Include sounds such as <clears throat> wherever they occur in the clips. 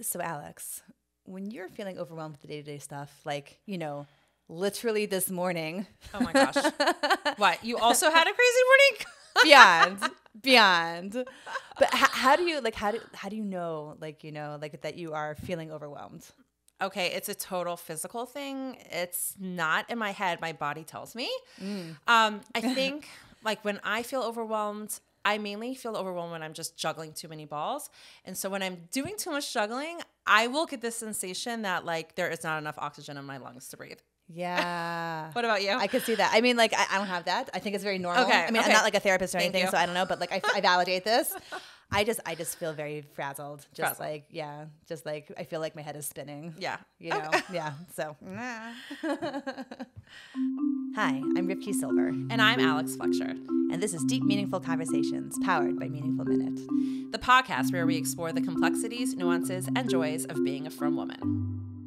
So, Alex, when you're feeling overwhelmed with the day to day stuff, like, you know, literally this morning, Oh my gosh. <laughs> what? You also had a crazy morning? <laughs> beyond, beyond. But how do you, like, how do, how do you know, like, you know, like that you are feeling overwhelmed? okay, it's a total physical thing. It's not in my head. My body tells me. Um, I <laughs> think like when I feel overwhelmed, I mainly feel overwhelmed when I'm just juggling too many balls. And so when I'm doing too much juggling, I will get this sensation that like there is not enough oxygen in my lungs to breathe. Yeah. <laughs> What about you? I could see that. I mean, like, I, I don't have that. I think it's very normal. Okay, I mean, okay. I'm not like a therapist or Thank anything, you. so I don't know, but like, I, I <laughs> validate this. I just, I just feel very frazzled. Just Frazzled. like, yeah, just like, I feel like my head is spinning. yeah. You know, yeah. So, <laughs> hi, I'm Rivki Silver, And I'm Alex Fletcher, and this is Deep Meaningful Conversations powered by Meaningful Minute. the podcast where we explore the complexities, nuances, and joys of being a frum woman.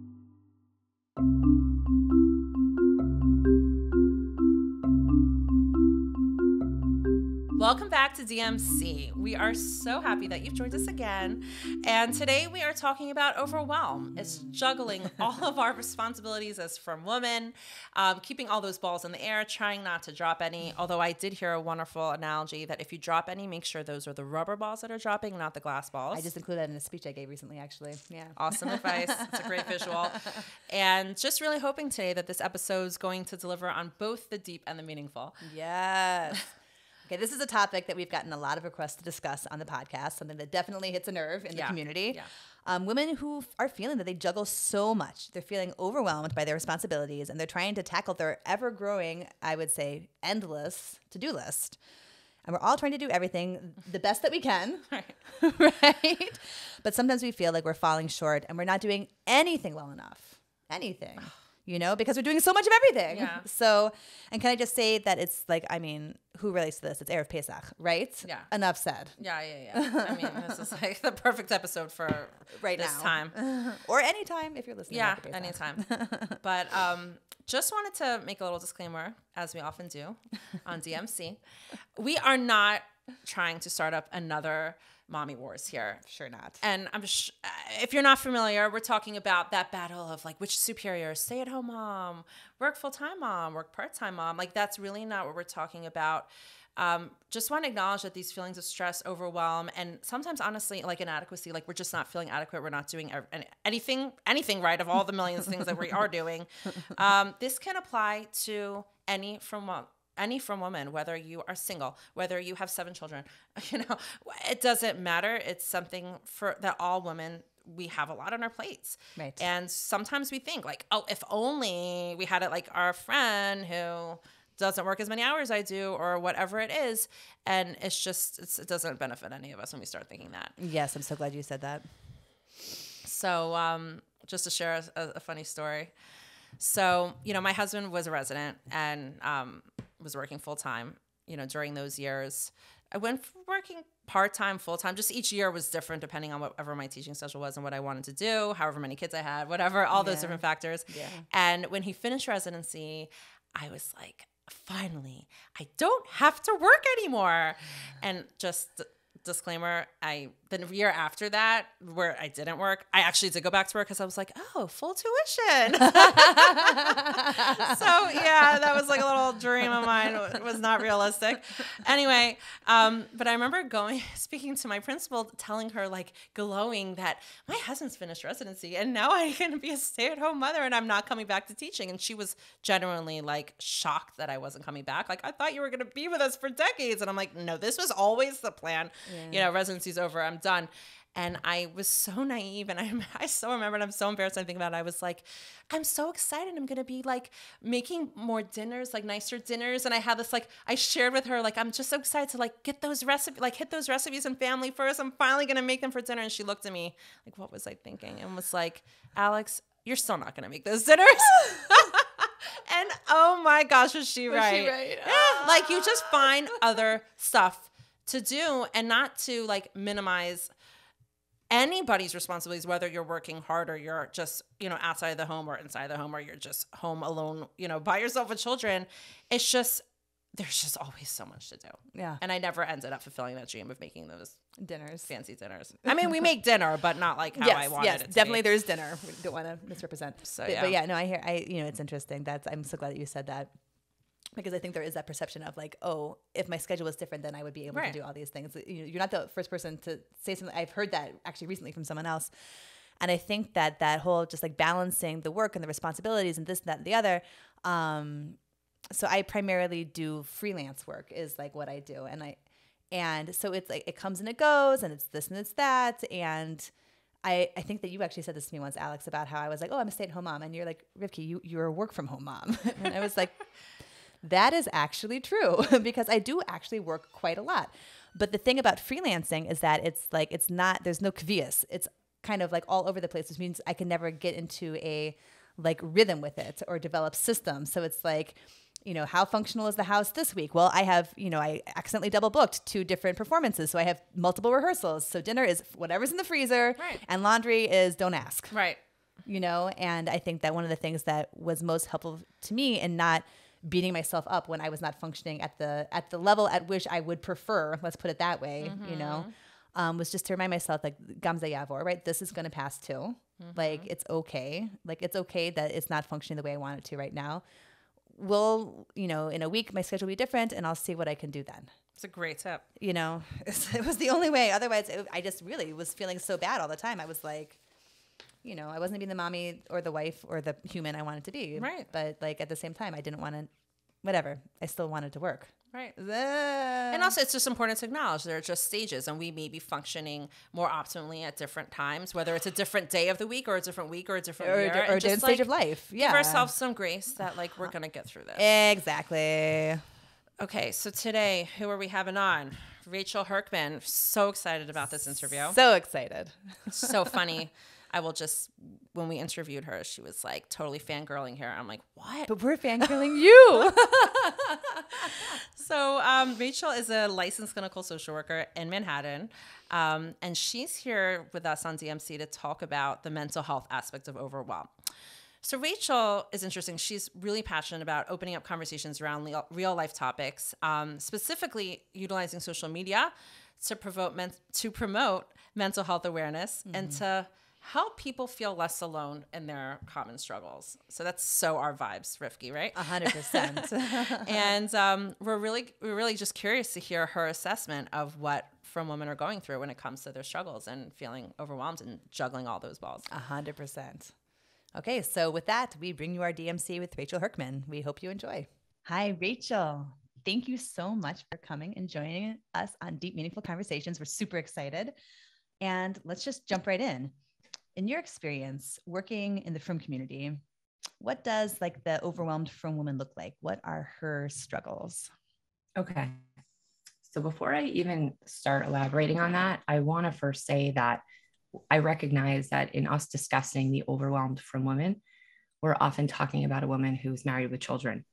Welcome back to DMC. We are so happy that you've joined us again. And today we are talking about overwhelm. It's juggling <laughs> all of our responsibilities as frum women, um, keeping all those balls in the air, trying not to drop any. Although I did hear a wonderful analogy that if you drop any, make sure those are the rubber balls that are dropping, not the glass balls. I just included that in a speech I gave recently, actually. Yeah. <laughs> Awesome advice. It's a great visual. <laughs> And just really hoping today that this episode is going to deliver on both the deep and the meaningful. Yes. Okay, this is a topic that we've gotten a lot of requests to discuss on the podcast, something that definitely hits a nerve in the community. yeah. Um, women who are feeling that they juggle so much, they're feeling overwhelmed by their responsibilities, and they're trying to tackle their ever growing, I would say, endless to do list. And we're all trying to do everything the best that we can, <laughs> <laughs> right? But sometimes we feel like we're falling short and we're not doing anything well enough. Anything. You know, because we're doing so much of everything. Yeah. <laughs> So, and can I just say that it's like, I mean, who relates to this? It's Erev Pesach, right? Yeah. Enough said. Yeah, yeah, yeah. I mean, <laughs> this is like the perfect episode for Right this now. time. <laughs> Or anytime if you're listening. Yeah, anytime. but um, just wanted to make a little disclaimer, as we often do on DMC. We are not trying to start up another mommy wars here. Sure not. And I'm sh- if you're not familiar, we're talking about that battle of like which superior, stay at home mom, work full time mom, work part time mom. Like that's really not what we're talking about. Um, just want to acknowledge that these feelings of stress, overwhelm, and sometimes honestly like inadequacy, like we're just not feeling adequate. We're not doing anything, anything right of all the millions of things that we are doing. <laughs> Um, this can apply to any frum any frum women, whether you are single whether you have seven children <laughs> you know it doesn't matter it's something for that all women we have a lot on our plates Right. and sometimes we think like oh if only we had it like our friend who doesn't work as many hours i do or whatever it is and it's just it's, it doesn't benefit any of us when we start thinking that Yes, I'm so glad you said that. so, um, just to share a, a funny story. So, you know, my husband was a resident and um, was working full time. You know, during those years, I went from working part time, full time. Just each year was different depending on whatever my teaching schedule was and what I wanted to do, however many kids I had, whatever, all those different factors. Yeah. And when he finished residency, I was like, finally, I don't have to work anymore. And just disclaimer, I the year after that, where I didn't work, I actually did go back to work because I was like, oh, full tuition. <laughs> so yeah, that was like a little dream of mine. It was not realistic. Anyway, um, but I remember going <laughs> speaking to my principal, telling her like glowing that my husband's finished residency and now I'm gonna be a stay-at-home mother and I'm not coming back to teaching. And she was genuinely like shocked that I wasn't coming back. Like I thought you were gonna be with us for decades. And I'm like, no, this was always the plan. You know, residency's over, I'm done. And I was so naive, and <laughs> I, I so remember, and I'm so embarrassed. I think about it. I was like, I'm so excited. I'm gonna be like making more dinners, like nicer dinners. And I had this like, I shared with her, like, I'm just so excited to like get those recipes, like hit those recipes in family first. I'm finally gonna make them for dinner. And she looked at me like, what was I thinking? And was like, Alex, you're still not gonna make those dinners. <laughs> and oh my gosh, was she right? right? Yeah, like you just find other stuff to do and not to like minimize anybody's responsibilities whether you're working hard or you're just you know outside of the home or inside the home or you're just home alone you know by yourself with children it's just there's just always so much to do Yeah. and i never ended up fulfilling that dream of making those Dinners. fancy dinners. I mean, we <laughs> make dinner, but not like how I wanted yes, it to definitely. be. There's dinner. We don't want to misrepresent. So, but, yeah. but yeah, no, I hear. I you know, it's interesting. That's I'm so glad that you said that because I think there is that perception of like, oh, if my schedule was different, then I would be able Right. to do all these things. You know, you're not the first person to say something. I've heard that actually recently from someone else, and I think that that whole just like balancing the work and the responsibilities and this, and that, and the other. Um, so I primarily do freelance work is like what I do, and I and so it's like it comes and it goes, and it's this and it's that, and I I think that you actually said this to me once, Alex, about how I was like, oh, I'm a stay at home mom, and you're like, Rivki, you you're a work from home mom, <laughs> and I was like, that is actually true <laughs> because I do actually work quite a lot. But the thing about freelancing is that it's like it's not there's no kvias. It's kind of like all over the place, which means I can never get into a like rhythm with it or develop systems. So it's like, you know, how functional is the house this week? Well, I have, you know, I accidentally double booked two different performances. So I have multiple rehearsals. So dinner is whatever's in the freezer Right. and laundry is don't ask right. you know and i think that one of the things that was most helpful to me in not beating myself up when i was not functioning at the at the level at which i would prefer let's put it that way you know um, was just to remind myself like gam zeh ya'avor right? This is going to pass too. Like it's okay. Like it's okay that it's not functioning the way i want it to right now. We'll you know in a week my schedule will be different and i'll see what i can do then. It's a great tip. you know <laughs> it was the only way. Otherwise it, i just really was feeling so bad all the time. I was like you know i wasn't being the mommy or the wife or the human i wanted to be Right. but like at the same time i didn't want to whatever i still wanted to work Right. and And also, it's just important to acknowledge there are just stages, and we may be functioning more optimally at different times, whether it's a different day of the week or a different week or a different or, year. or a and just, different stage like, of life yeah Give ourselves some grace that like we're gonna get through this. exactly Okay, so today, who are we having on? Rachel Hercman. So excited about this interview. so excited so funny. <laughs> I will just when we interviewed her, she was like totally fangirling here. I'm like, what? but we're fangirling <laughs> you So um, Rachel is a licensed clinical social worker in Manhattan, um, and she's here with us on DMC to talk about the mental health aspect of overwhelm. So Rachel is interesting. She's really passionate about opening up conversations around real, real life topics, um, specifically utilizing social media to promote to promote mental health awareness and to help people feel less alone in their common struggles. So that's so our vibes, Rivki, right? A 100% <laughs> and um, we're really we're really just curious to hear her assessment of what frum women are going through when it comes to their struggles and feeling overwhelmed and juggling all those balls. A hundred percent. Okay, so with that, we bring you our DMC with Rachel Hercman. We hope you enjoy. Hi, Rachel. Thank you so much for coming and joining us on Deep Meaningful Conversations. We're super excited. And let's just jump right in. In your experience working in the frum community, what does like the overwhelmed frum woman look like? What are her struggles? Okay. So before I even start elaborating on that, I want to first say that I recognize that in us discussing the overwhelmed frum woman we're often talking about a woman who's married with children.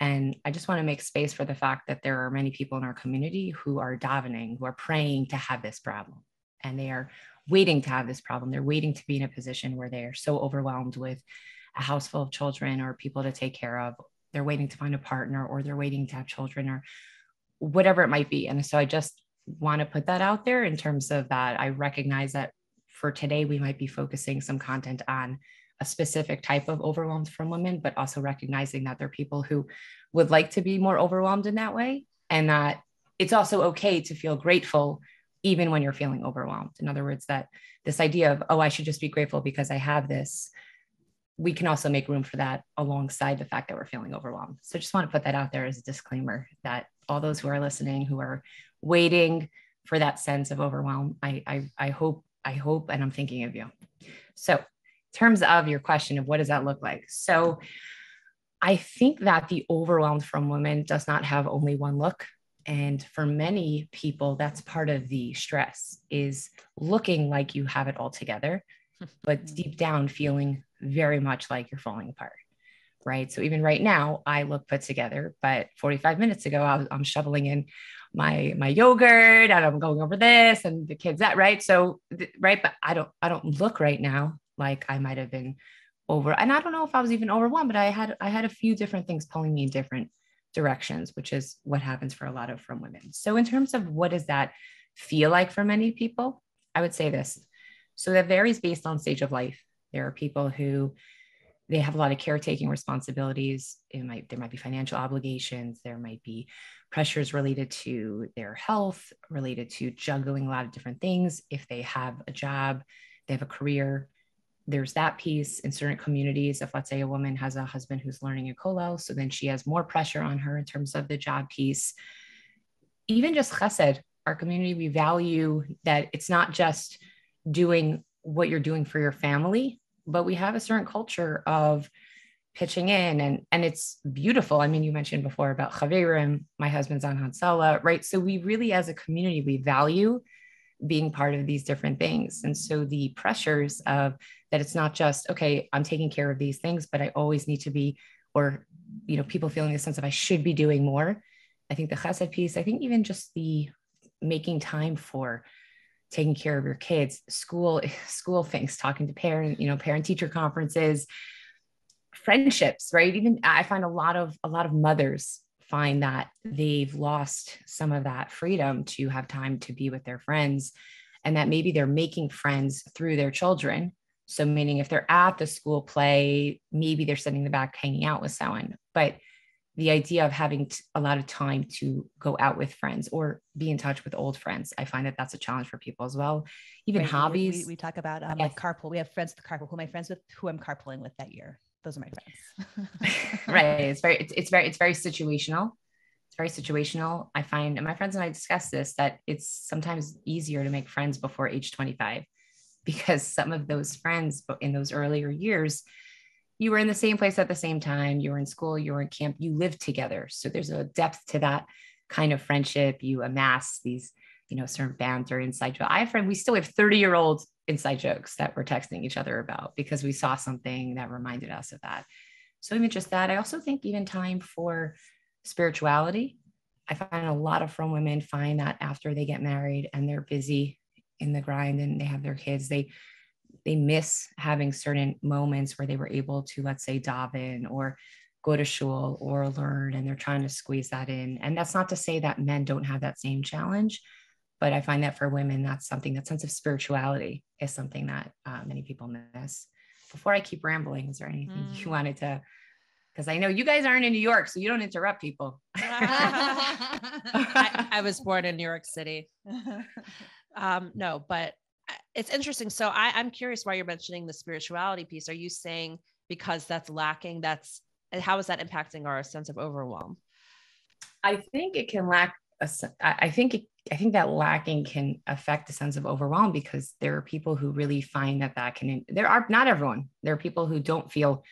And I just want to make space for the fact that there are many people in our community who are davening, who are praying to have this problem. And they are waiting to have this problem. They're waiting to be in a position where they are so overwhelmed with a house full of children or people to take care of. They're waiting to find a partner or they're waiting to have children or whatever it might be. And so I just want to put that out there in terms of that. I recognize that for today, we might be focusing some content on a specific type of overwhelmed frum women, but also recognizing that there are people who would like to be more overwhelmed in that way. And that it's also okay to feel grateful even when you're feeling overwhelmed. In other words, that this idea of, oh, I should just be grateful because I have this, we can also make room for that alongside the fact that we're feeling overwhelmed. So just want to put that out there as a disclaimer that all those who are listening, who are waiting for that sense of overwhelm, I, I, I hope, I hope, and I'm thinking of you. So, in terms of your question of what does that look like? So, I think that the overwhelmed frum women does not have only one look. And for many people, that's part of the stress is looking like you have it all together, <laughs> but mm. deep down feeling very much like you're falling apart. Right. So even right now, I look put together, but 45 minutes ago, I was, I'm shoveling in my my yogurt and I'm going over this and the kids that right. So right, but I don't I don't look right now like I might have been over. And I don't know if I was even overwhelmed, but I had I had a few different things pulling me in different directions, which is what happens for a lot of frum women. So in terms of what does that feel like for many people. I would say this. So that varies based on stage of life. There are people who they have a lot of caretaking responsibilities. It might there might be financial obligations, there might be pressures related to their health, related to juggling a lot of different things. If they have a job, they have a career, there's that piece in certain communities. If let's say a woman has a husband who's learning a kollel, so then she has more pressure on her in terms of the job piece. Even just chesed, our community, we value that it's not just doing what you're doing for your family, but we have a certain culture of pitching in and and it's beautiful. I mean, you mentioned before about Chaverim, my husband's on Hatzalah, right? So we really as a community, we value being part of these different things. And so the pressures of that it's not just, okay, I'm taking care of these things, but I always need to be, or, you know, people feeling a sense of I should be doing more. I think the chesed piece, I think even just the making time for taking care of your kids, school, <laughs> school things, talking to parent, you know, parent teacher conferences, friendships, right? Even I find a lot of a lot of mothers find that they've lost some of that freedom to have time to be with their friends and that maybe they're making friends through their children. So meaning if they're at the school play, maybe they're sitting in the back hanging out with someone, but the idea of having a lot of time to go out with friends or be in touch with old friends i find that that's a challenge for people as well even right. hobbies we, we, talk about um, yes. like carpool we have friends with carpool who my friends with who i'm carpooling with that year those are my friends <laughs> right it's very it's, it's very it's very situational it's very situational i find and my friends and i discuss this that it's sometimes easier to make friends before age 25 because some of those friends in those earlier years you were in the same place at the same time. You were in school, you were in camp, you lived together. So there's a depth to that kind of friendship. You amass these, you know, certain banter, inside joke. I have friend, we still have 30 year old inside jokes that we're texting each other about because we saw something that reminded us of that. So even just that, I also think even time for spirituality. I find a lot of frum women find that after they get married and they're busy in the grind and they have their kids, they they miss having certain moments where they were able to, let's say, daven or go to shul or learn, and they're trying to squeeze that in. And that's not to say that men don't have that same challenge, but I find that for women, that's something that sense of spirituality is something that uh, many people miss. Before I keep rambling, is there anything mm. you wanted to? Because I know you guys aren't in New York, so you don't interrupt people. <laughs> <laughs> I, I, was born in New York City. Um, no, but it's interesting. So I, I'm curious why you're mentioning the spirituality piece. Are you saying because that's lacking? That's how is that impacting our sense of overwhelm? I think it can lack. A, I think it, I think that lacking can affect the sense of overwhelm because there are people who really find that that can. There are not everyone. There are people who don't feel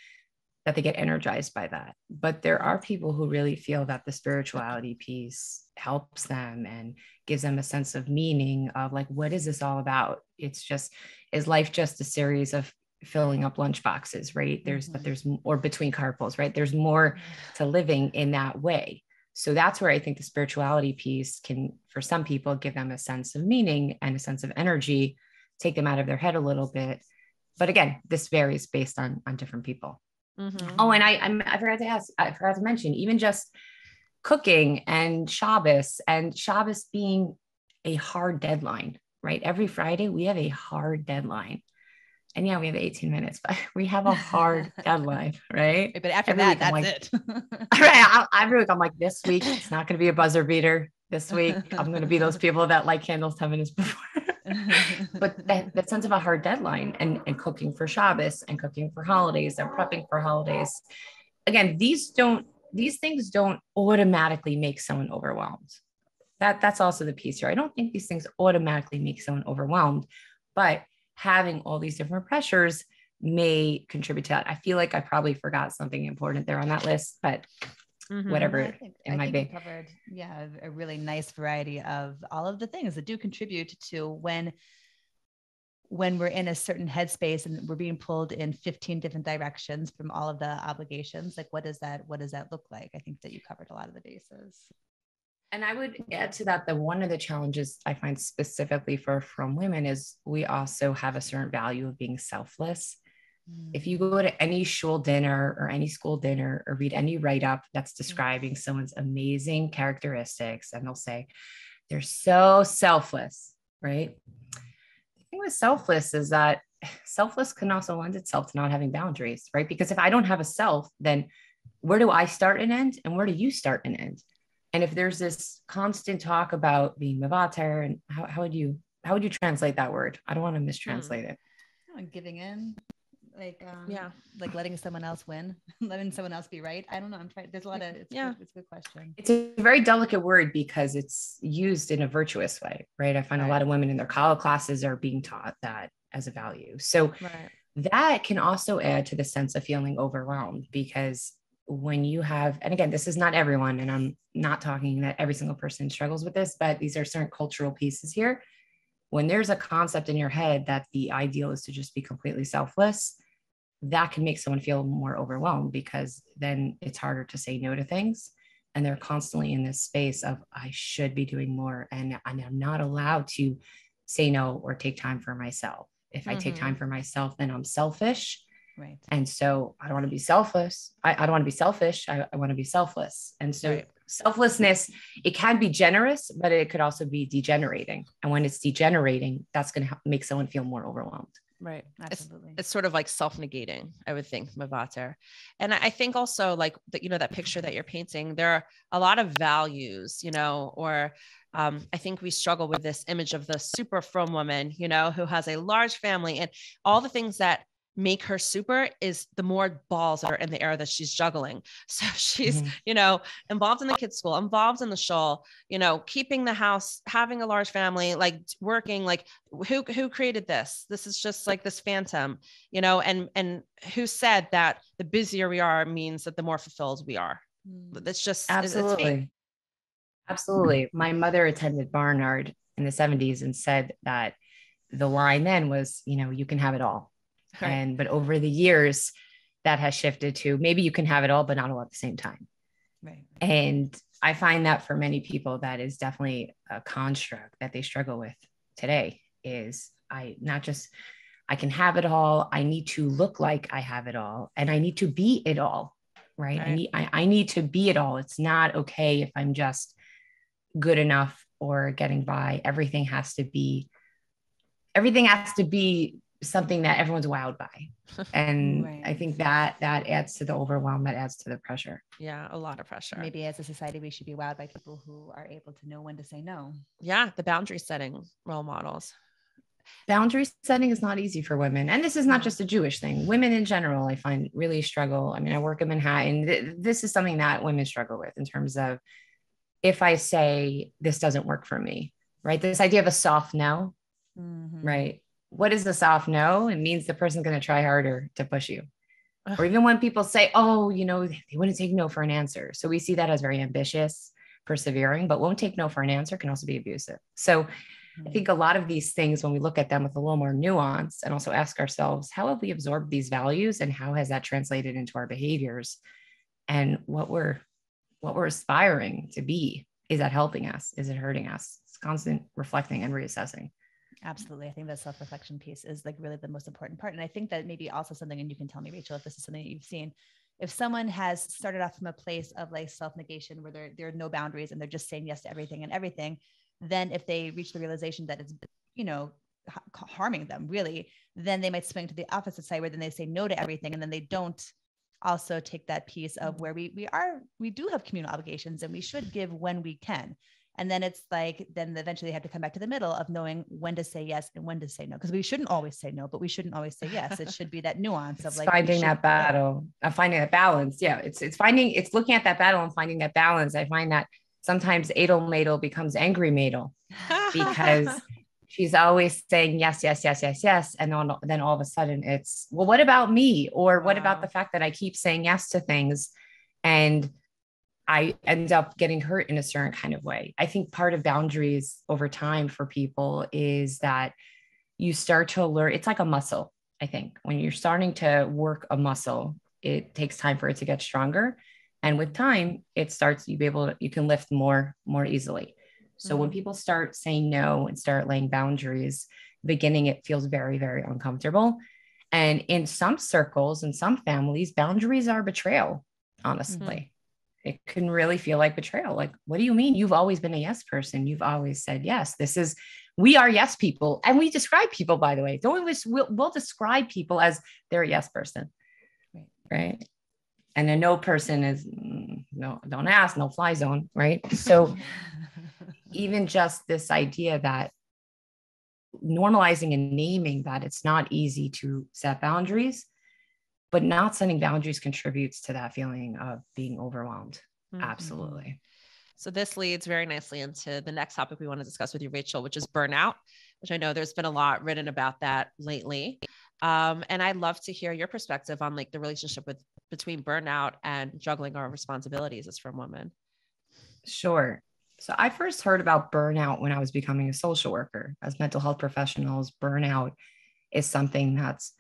that they get energized by that. But there are people who really feel that the spirituality piece helps them and gives them a sense of meaning of like, what is this all about? It's just, is life just a series of filling up lunch boxes, right? There's, mm-hmm. but there's, or between carpools, right? There's more to living in that way. So that's where I think the spirituality piece can, for some people, give them a sense of meaning and a sense of energy, take them out of their head a little bit. But again, this varies based on on different people. Mm-hmm. Oh, and I, I I forgot to ask, I forgot to mention, even just cooking and Shabbos and Shabbos being a hard deadline, right? Every Friday we have a hard deadline. And yeah, we have 18 minutes, but <laughs> we have a hard <laughs> deadline, right? But after every that, that's like, it. <laughs> right. I, every week I'm like, this week it's not going to be a buzzer beater. This week I'm going to be those people that light candles 10 minutes before. but that, that sense of a hard deadline and, and cooking for Shabbos and cooking for holidays and prepping for holidays. Again, these don't these things don't automatically make someone overwhelmed. That that's also the piece here. I don't think these things automatically make someone overwhelmed, but having all these different pressures may contribute to that. I feel like I probably forgot something important there on that list, but mm-hmm. whatever I think, it I might be. Covered, yeah, a really nice variety of all of the things that do contribute to when when we're in a certain headspace and we're being pulled in 15 different directions from all of the obligations like what does that what does that look like i think that you covered a lot of the bases and i would add to that that one of the challenges i find specifically for frum women is we also have a certain value of being selfless if you go to any shul dinner or any school dinner or read any write up that's mm. describing someone's amazing characteristics, and they'll say, they're so selfless, right? The thing with selfless is that <sighs> selfless can also lend itself to not having boundaries, right? Because if I don't have a self, then where do I start and end? And where do you start and end? And if there's this constant talk about being mavater, and how, how would you how would you translate that word? I don't want to mistranslate it. Oh, giving in, like um, Yeah. like letting someone else win, <laughs> letting someone else be right. I don't know. I'm trying. There's a lot of it's Yeah. Good, it's a good question. It's a very delicate word because it's used in a virtuous way, right? I find a lot of women in their college classes are being taught that as a value. So Right. that can also add to the sense of feeling overwhelmed because when you have and again this is not everyone and i'm not talking that every single person struggles with this but these are certain cultural pieces here. When there's a concept in your head that the ideal is to just be completely selfless that can make someone feel more overwhelmed because then it's harder to say no to things. And they're constantly in this space of i should be doing more and i'm not allowed to say no or take time for myself. If i take time mm-hmm. for myself then i'm selfish Right. and so I don't want to be selfless. I, I don't want to be selfish. I, I want to be selfless. And so Right. selflessness, it can be generous, but it could also be degenerating. And when it's degenerating, that's going to make someone feel more overwhelmed. Right. It's, Absolutely. it's sort of like self-negating, I would think, Mavater. And I I think also like that, you know, that picture that you're painting, there are a lot of values, you know, or um, I think we struggle with this image of the super frum woman, you know, who has a large family and all the things that make her super is the more balls that are in the air that she's juggling. <laughs> So she's, Mhm. you know, involved in the kids' school, involved in the show, you know, keeping the house, having a large family, like working, like who who created this? This is just like this phantom, you know, and and who said that the busier we are means that the more fulfilled we are. That's just it's- it's. Absolutely. Absolutely. My mother attended Barnard in the 70s and said that the line then was, you know, you can have it all. Right. And but over the years, that has shifted to maybe you can have it all, but not all at the same time. Right. And I find that for many people, that is definitely a construct that they struggle with today is I not just, I can have it all. I need to look like I have it all and I need to be it all. Right. I need, I, I need to be it all. It's not okay if I'm just good enough or getting by. Everything has to be, everything has to be something that everyone's wowed by. <laughs> And Right. I think that that adds to the overwhelm, that adds to the pressure. Yeah, a lot of pressure. Maybe as a society, we should be wowed by people who are able to know when to say no. Yeah, the boundary setting role models. boundary setting is not easy for women and this is not just a jewish thing women in general i find really struggle i mean i work in manhattan this is something that women struggle with in terms of if i say this doesn't work for me right this idea of a soft no Mhm. right what is a soft no it means the person's going to try harder to push you or even when people say oh you know they wouldn't take no for an answer so we see that as very ambitious persevering but won't take no for an answer can also be abusive so I hmm. think a lot of these things, when we look at them with a little more nuance and also ask ourselves, how have we absorbed these values and how has that translated into our behaviors and what we're what we're aspiring to be? Is that helping us? Is it hurting us? It's constant reflecting and reassessing. Absolutely. I think that self reflection piece is like really the most important part. And I think that maybe also something, and you can tell me, Rachel, if this is something that you've seen. If someone has started off from a place of like self negation where there, there are no boundaries and they're just saying yes to everything and everything, then if they reach the realization that it's, you know, ha- harming them really, then they might swing to the opposite side where then they say no to everything and then they don't also take that piece of mm-hmm. where we we are we do have communal obligations and we should give when we can and then it's like then eventually they have to come back to the middle of knowing when to say yes and when to say no because we shouldn't always say no but we shouldn't always say yes it should be that nuance of like finding should- that battle, uh, finding that balance. Yeah, it's it's finding it's looking at that battle and finding that balance. I find that sometimes Adel Madel becomes angry Madel. because <laughs> she's always saying yes, yes, yes, yes, yes. And then, then all of a sudden it's, well, what about me? Or what about the fact that I keep saying yes to things and I end up getting hurt in a certain kind of way? I think part of boundaries over time for people is that you start to learn, it's like a muscle. I think when you're starting to work a muscle, it takes time for it to get stronger. And with time, it starts, you be able to, you can lift more, more easily. So when Mhm. people start saying no and start laying boundaries, beginning it feels very, very uncomfortable. And in some circles, in some families, boundaries are betrayal, honestly. It can really feel like betrayal. Like, what do you mean? You've always been a yes person. You've always said yes. This is, we are yes people. And we describe people, by the way, don't we? We'll, we'll describe people as they're a yes person. Right. Right. And a no person is mm, no, don't ask, no fly zone. Right. So, <laughs> even just this idea that normalizing and naming that it's not easy to set boundaries but not setting boundaries contributes to that feeling of being overwhelmed. Mm-hmm. Absolutely. So this leads very nicely into the next topic we want to discuss with you, Rachel, which is burnout, which I know there's been a lot written about that lately. Um, and I'd love to hear your perspective on like the relationship with between burnout and juggling our responsibilities as frum women. Sure. So I first heard about burnout when I was becoming a social worker. As mental health professionals, burnout is something that's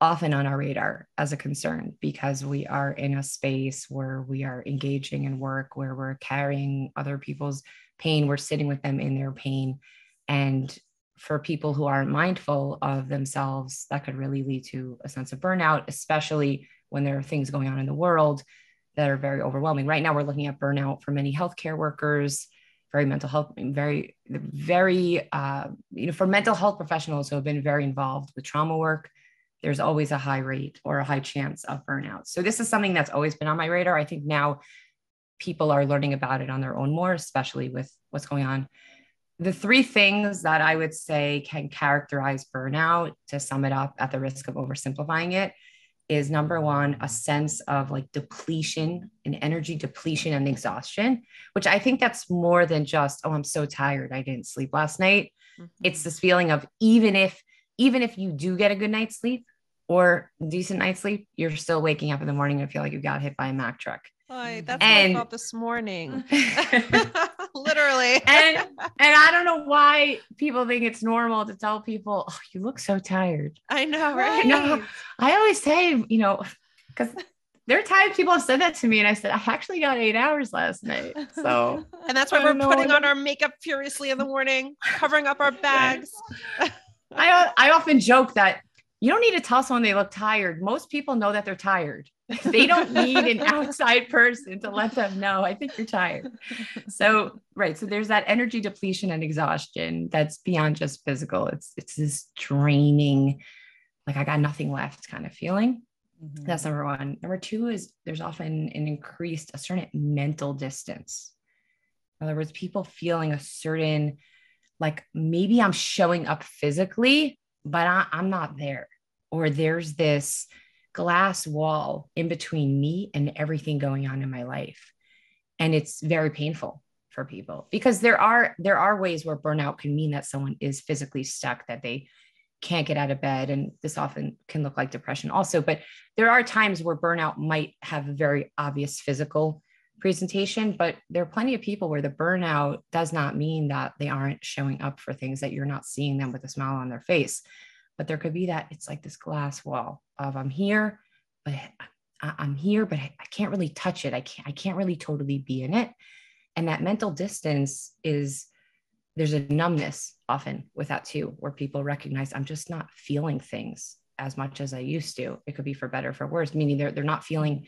often on our radar as a concern because we are in a space where we are engaging in work, where we're carrying other people's pain, we're sitting with them in their pain. And for people who aren't mindful of themselves, that could really lead to a sense of burnout, especially when there are things going on in the world that are very overwhelming. Right now, we're looking at burnout for many healthcare workers, very mental health, very, very, uh, you know, for mental health professionals who have been very involved with trauma work there's always a high rate or a high chance of burnout. So this is something that's always been on my radar. I think now people are learning about it on their own more, especially with what's going on. The three things that I would say can characterize burnout, to sum it up at the risk of oversimplifying it, is number one, a sense of like depletion and energy depletion and exhaustion, which I think that's more than just, oh, I'm so tired. I didn't sleep last night. Mm-hmm. It's this feeling of even if even if you do get a good night's sleep or decent night's sleep, you're still waking up in the morning and feel like you got hit by a Mack truck. Hi, mm-hmm. that's and, what I felt this morning. <laughs> <laughs> Literally. and <laughs> and I don't know why people think it's normal to tell people, oh, you look so tired. I know, right? No, I always say, you know, because there are times people have said that to me, and I said, I actually got eight hours last night. So, and that's why we're putting on our makeup furiously in the morning, covering up our bags. I I often joke that you don't need to tell someone they look tired. Most people know that they're tired. they don't need an <laughs> outside person to let them know, I think you're tired. So, right. So there's that energy depletion and exhaustion that's beyond just physical. It's it's this draining, like I got nothing left kind of feeling. Mm-hmm. That's number one. Number two is there's often an increased, a certain mental distance. In other words, people feeling a certain like maybe I'm showing up physically, but I, I'm not there. Or there's this glass wall in between me and everything going on in my life. And it's very painful for people because there are there are ways where burnout can mean that someone is physically stuck that they can't get out of bed and this often can look like depression also but there are times where burnout might have a very obvious physical presentation, but there are plenty of people where the burnout does not mean that they aren't showing up for things that you're not seeing them with a smile on their face. But there could be that it's like this glass wall of I'm here, but I'm here, but I can't really touch it. I can't, I can't really totally be in it. And that mental distance is there's a numbness often with that too, where people recognize I'm just not feeling things as much as I used to. It could be for better, for worse, meaning they're they're not feeling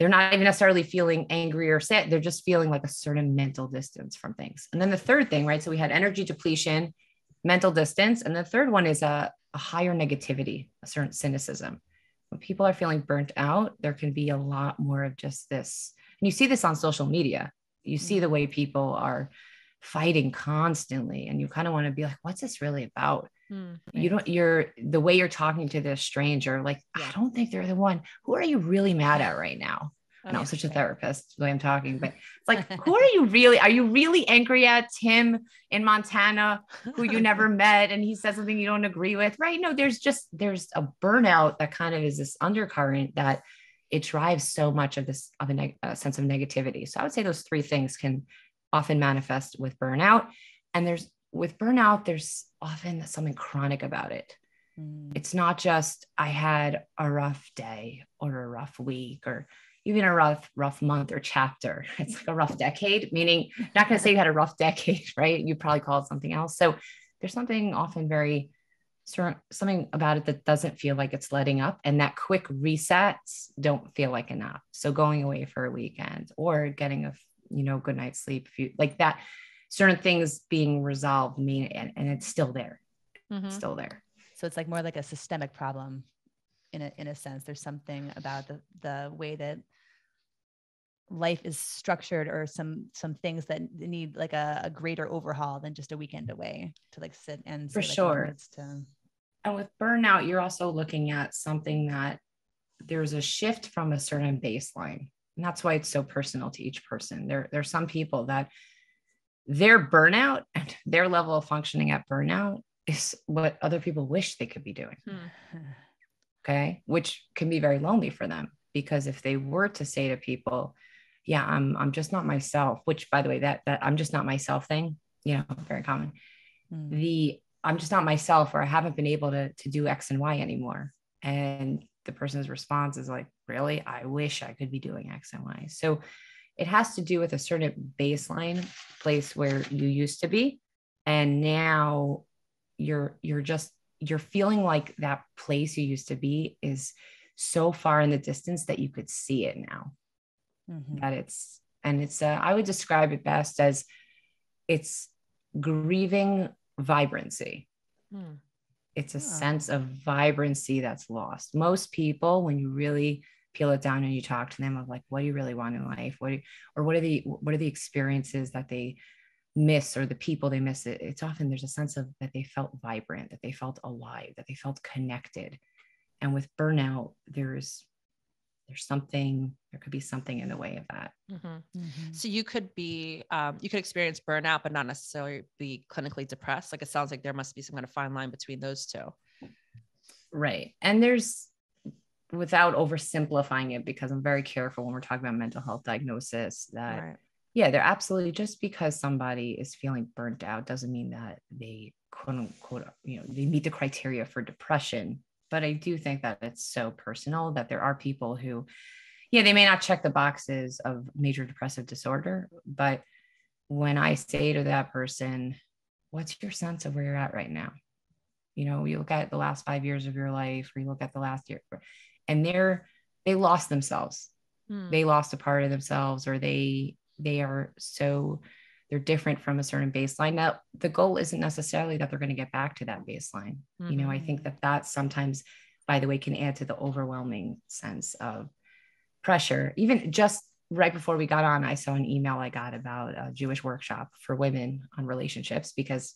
they're not even necessarily feeling angry or sad. They're just feeling like a certain mental distance from things. And then the third thing, right? So we had energy depletion, mental distance. And the third one is a, a higher negativity, a certain cynicism. When people are feeling burnt out, there can be a lot more of just this. And you see this on social media. You see the mm. way people are fighting constantly and you kind of want to be like what's this really about mm, right. you don't you're the way you're talking to this stranger like yeah. i don't think they're the one who are you really mad at right now and I'm such a therapist the way I'm talking, but it's like, <laughs> who are you really? Are you really angry at Tim in Montana who you never <laughs> met and he says something you don't agree with? Right. No, there's just there's a burnout that kind of is this undercurrent that it drives so much of this of a, neg- a sense of negativity. So I would say those three things can often manifest with burnout. And there's with burnout, there's often something chronic about it. Mm. It's not just I had a rough day or a rough week or even a rough, rough month or chapter. <laughs> It's like a rough decade, meaning not going to say you had a rough <laughs> decade, right? You probably call it something else. So there's something often very something about it that doesn't feel like it's letting up and that quick resets don't feel like enough so going away for a weekend or getting a you know good night's sleep if you like that certain things being resolved mean and, and it's still there. Mm-hmm. it's still there. So it's like more like a systemic problem in a in a sense. There's something about the the way that life is structured or some some things that need like a, a greater overhaul than just a weekend away to like sit and for like, sure. to... and with burnout you're also looking at something that there's a shift from a certain baseline. And that's why it's so personal to each person. There there's some people that their burnout and their level of functioning at burnout is what other people wish they could be doing hmm. okay which can be very lonely for them because if they were to say to people yeah, I'm I'm just not myself, which by the way, that that I'm just not myself thing, you know, very common. Mm. The I'm just not myself, or I haven't been able to to do X and Y anymore. And the person's response is like, really? I wish I could be doing X and Y. So it has to do with a certain baseline place where you used to be. And now you're you're just you're feeling like that place you used to be is so far in the distance that you could see it now mm-hmm. that it's and it's uh, i would describe it best as it's grieving vibrancy hmm. it's a oh. sense of vibrancy that's lost most people when you really peel it down and you talk to them of like what do you really want in life? What you, or what are the what are the experiences that they miss or the people they miss? It it's often there's a sense of that they felt vibrant that they felt alive that they felt connected. And with burnout there's there's something there could be something in the way of that. Mm-hmm. Mm-hmm. so you could be um, you could experience burnout but not necessarily be clinically depressed. Like it sounds like there must be some kind of fine line between those two. Right. And there's without oversimplifying it because i'm very careful when we're talking about mental health diagnosis that right. yeah they're absolutely just because somebody is feeling burnt out doesn't mean that they quote unquote you know they meet the criteria for depression but I do think that it's so personal that there are people who, yeah, they may not check the boxes of major depressive disorder, but when I say to that person, what's your sense of where you're at right now? You know, you look at the last five years of your life, or you look at the last year, and they're they lost themselves. Hmm. They lost a part of themselves, or they they are so they're different from a certain baseline. Now, the goal isn't necessarily that they're going to get back to that baseline. Mm-hmm. You know, I think mm-hmm. that that sometimes, by the way, can add to the overwhelming sense of pressure. Even just right before we got on, I saw an email I got about a Jewish workshop for women on relationships because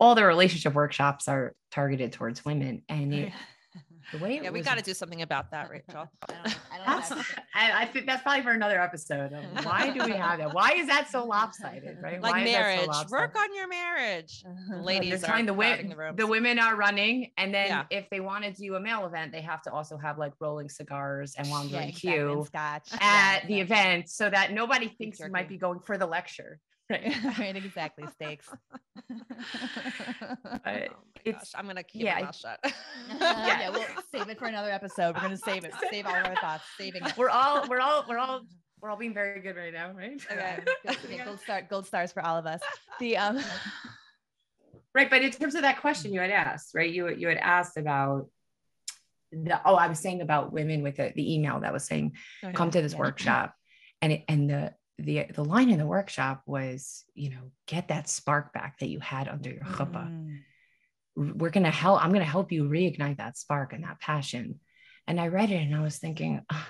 all the relationship workshops are targeted towards women. And it, <laughs> the way yeah, we got to do something about that, Rachel. <laughs> I don't, I, don't I, I, think that's probably for another episode. <laughs> Why do we have that? Why is that so lopsided? Right? Like Why marriage. So Work on your marriage. <laughs> Ladies, they're trying the, the, the women are running, and then yeah. if they want to do a male event, they have to also have like rolling cigars and one yeah, exactly. scotch at yeah, the event, so that nobody thinks you might be going for the lecture. Right. <laughs> right. Exactly. Steaks. <laughs> oh it's, I'm gonna keep yeah, my mouth shut. yeah. <laughs> yeah, we'll save it for another episode. We're gonna save it. Save all our thoughts. Saving it. We're all we're all we're all we're all being very good right now, right? Okay. Gold, gold star gold stars for all of us. The um right, but in terms of that question you had asked, right? You you had asked about the oh, I was saying about women with the, the email that was saying, come to this yeah. workshop. And it, and the the the line in the workshop was, you know, get that spark back that you had under your chuppah. Mm. We're gonna help. I'm gonna help you reignite that spark and that passion. And I read it and I was thinking, oh,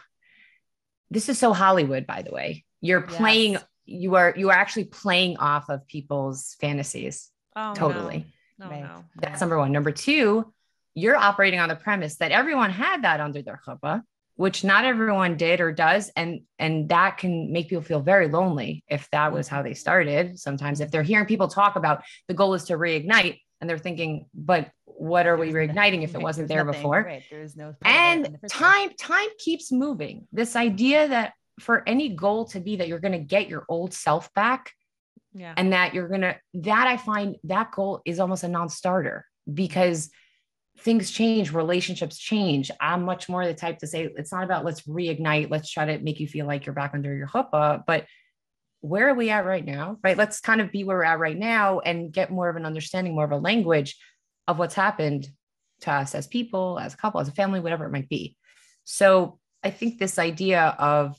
this is so Hollywood, by the way. You're playing. Yes. You are you are actually playing off of people's fantasies. Oh, totally. No. No, right. no. That's number one. Number two, you're operating on the premise that everyone had that under their chuppah which not everyone did or does and and that can make people feel very lonely if that was how they started. Sometimes if they're hearing people talk about the goal is to reignite and they're thinking but what are we reigniting if it wasn't there nothing, before? Right. there's no and time time keeps moving. This idea that for any goal to be that you're going to get your old self back yeah. and that you're going to that i find that goal is almost a non-starter because things change, relationships change. I'm much more the type to say it's not about let's reignite, let's try to make you feel like you're back under your chuppah, but where are we at right now? Right? Let's kind of be where we're at right now and get more of an understanding, more of a language of what's happened to us as people, as a couple, as a family, whatever it might be. So I think this idea of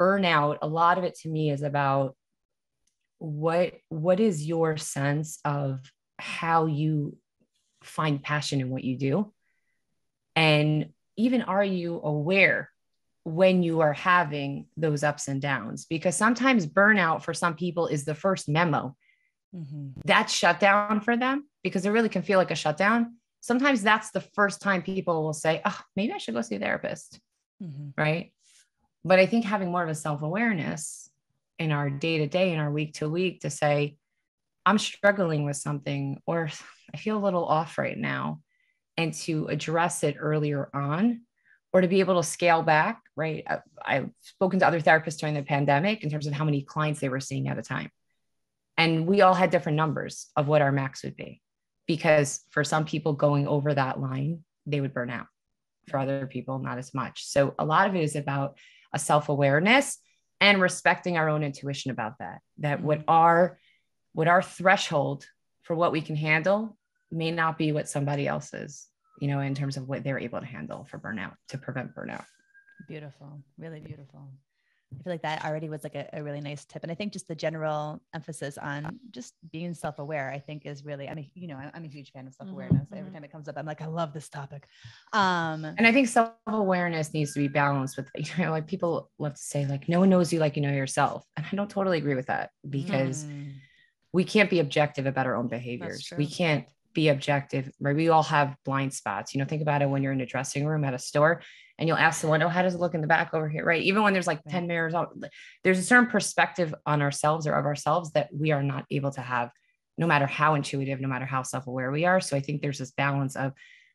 burnout, a lot of it to me is about what what is your sense of how you find passion in what you do and even are you aware when you are having those ups and downs because sometimes burnout for some people is the first memo mm-hmm. that shutdown for them because it really can feel like a shutdown sometimes that's the first time people will say oh maybe i should go see a therapist mm-hmm. right but i think having more of a self-awareness in our day to day in our week to week to say i'm struggling with something or i feel a little off right now and to address it earlier on or to be able to scale back, right? I've spoken to other therapists during the pandemic in terms of how many clients they were seeing at a time. And we all had different numbers of what our max would be because for some people going over that line, they would burn out. For other people, not as much. So a lot of it is about a self awareness and respecting our own intuition about that. That what mm-hmm. our what our threshold for what we can handle may not be what somebody else's you know, in terms of what they're able to handle for burnout to prevent burnout. Beautiful, really beautiful. I feel like that already was like a, a, really nice tip. And I think just the general emphasis on just being self-aware, I think is really, I mean, you know, I'm a huge fan of self-awareness. Mm-hmm. Every mm-hmm. time it comes up, I'm like, I love this topic. Um, and I think self-awareness needs to be balanced with, <laughs> you know, like people love to say like, no one knows you like you know yourself. And I don't totally agree with that because mm. We can't be objective about our own behaviors. We can't be objective. Right? We all have blind spots. You know, think about it when you're in a dressing room at a store and you'll ask someone, oh, how does it look in the back over here? Right. Even when there's like 10 mirrors, there's a certain perspective on ourselves or of ourselves that we are not able to have, no matter how intuitive, no matter how self aware we are. So I think there's this balance of